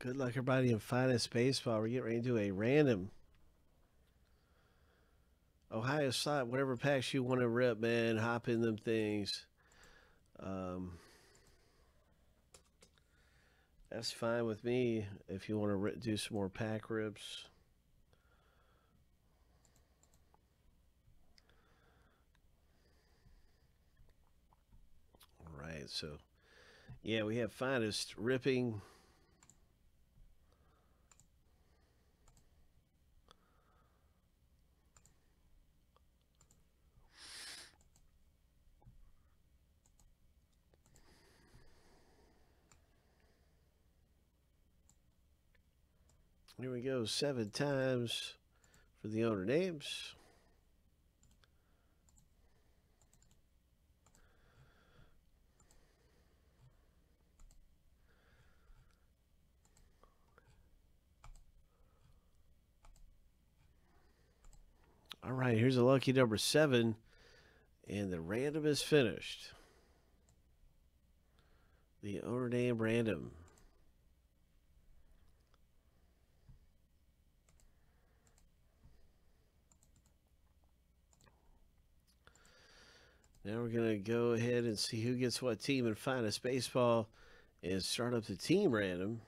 Good luck, everybody, in Finest Baseball. We're getting ready to do a random Ohio slot, whatever packs you want to rip, man. Hop in them things. Um, that's fine with me if you want to do some more pack rips. All right, so yeah, we have finest ripping. Here we go, seven times for the owner names. All right, here's a lucky number seven, and the random is finished. The owner name random. Now we're going to go ahead and see who gets what team in Finest Baseball and start up the team random.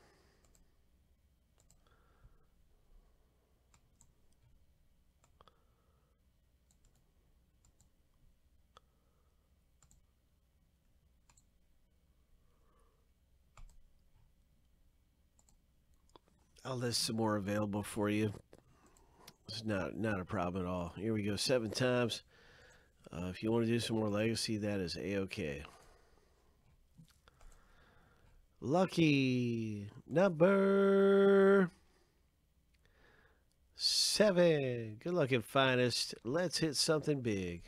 I'll list some more available for you. It's not not a problem at all. Here we go, seven times. Uh, if you want to do some more legacy, that is a-okay. Lucky number seven. Good luck at finest. Let's hit something big.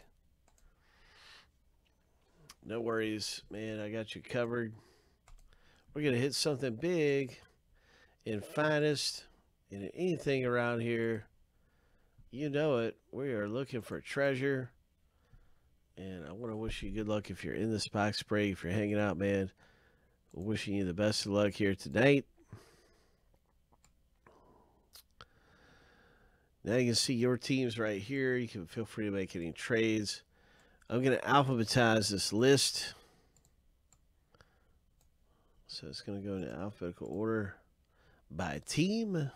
No worries, man. I got you covered. We're going to hit something big in finest in anything around here. You know it. We are looking for treasure. And I want to wish you good luck if you're in this box spray, if you're hanging out, man. Wishing you the best of luck here tonight. Now you can see your teams right here. You can feel free to make any trades. I'm going to alphabetize this list. So it's going to go in alphabetical order by team.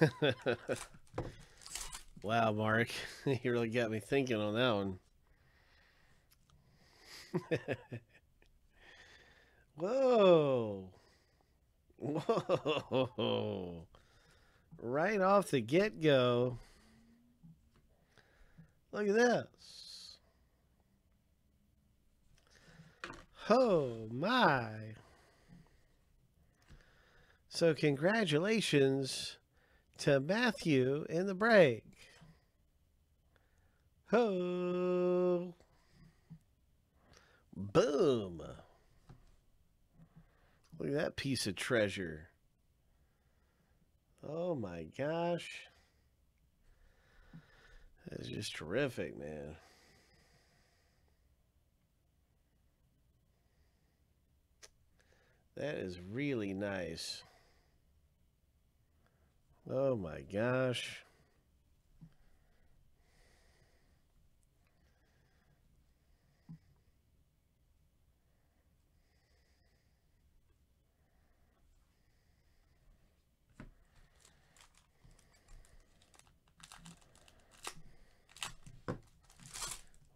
wow, Mark. you really got me thinking on that one. Whoa. Whoa. Right off the get go. Look at this. Oh, my. So, congratulations to Matthew in the break. Ho! Boom! Look at that piece of treasure. Oh my gosh. That's just terrific, man. That is really nice. Oh my gosh.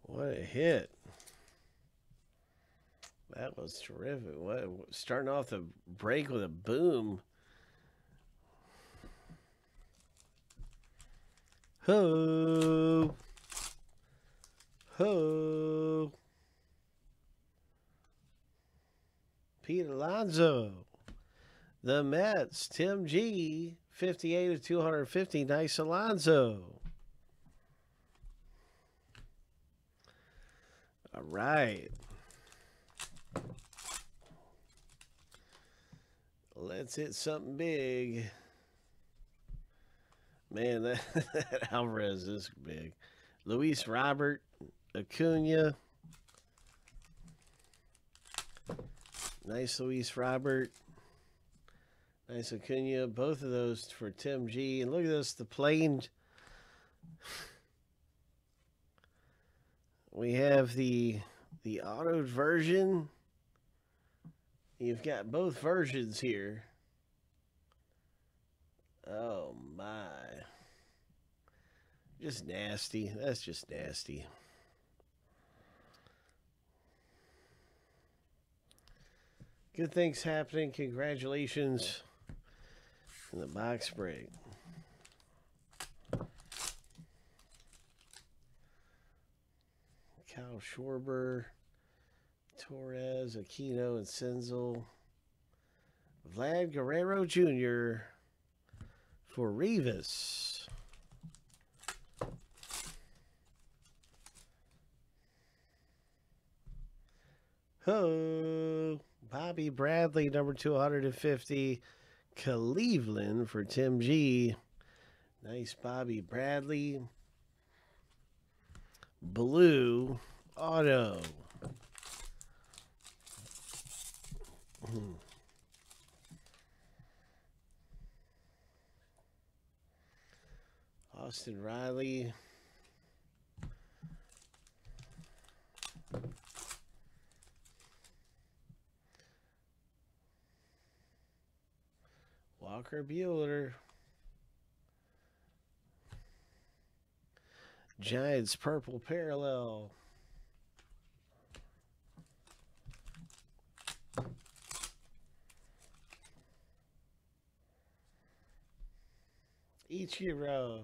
What a hit. That was terrific. What starting off the break with a boom. Ho. Ho. Pete Alonso. The Mets, Tim G, 58 of 250. Nice Alonso. All right. Let's hit something big. Man, that, that Alvarez is big. Luis Robert, Acuna. Nice Luis Robert. Nice Acuna. Both of those for Tim G. And look at this, the plane. We have the the auto version. You've got both versions here. Oh my. Just nasty. That's just nasty. Good things happening. Congratulations in the box break. Kyle Schwarber, Torres, Aquino, and Senzel. Vlad Guerrero Jr. for Rivas. Ho! Bobby Bradley, number 250. Cleveland for Tim G. Nice Bobby Bradley. Blue auto. Hmm. Austin Riley. Walker Buehler. Giants purple parallel. Ichiro.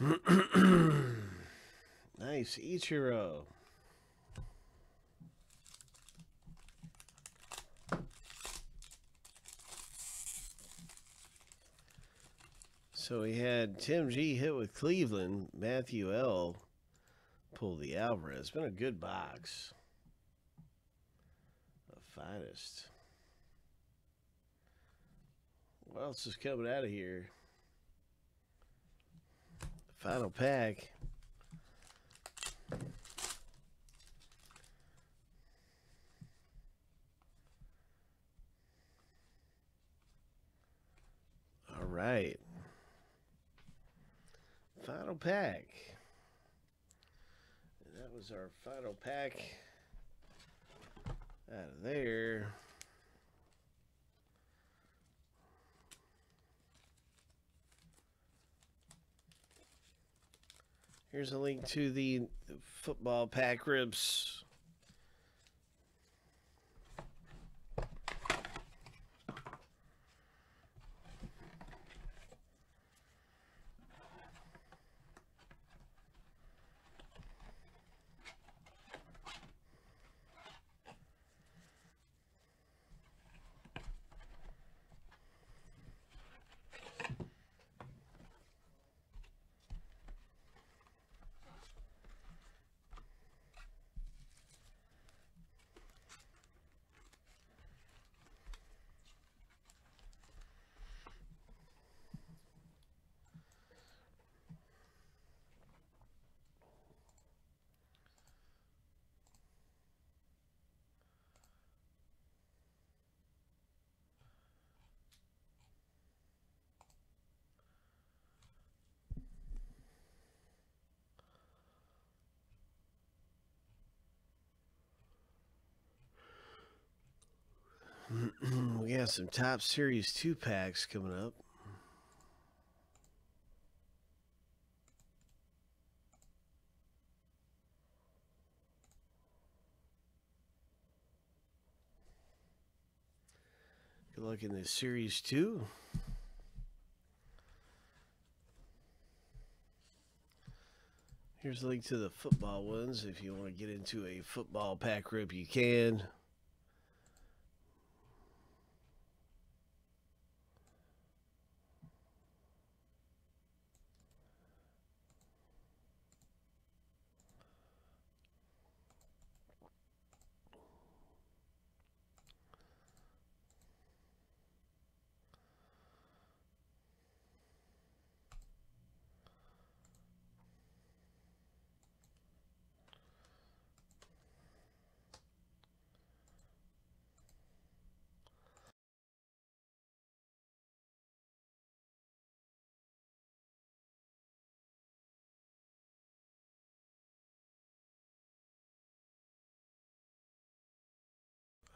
nice Ichiro. So we had Tim G hit with Cleveland, Matthew L pull the Alvarez. Been a good box. The finest. What else is coming out of here? Final pack. All right. Final pack. That was our final pack out of there. Here's a link to the football pack ribs. Got some top series two packs coming up. Good luck in this series two. Here's a link to the football ones. If you want to get into a football pack rip, you can.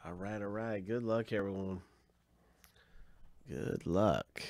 All right, all right. Good luck, everyone. Good luck.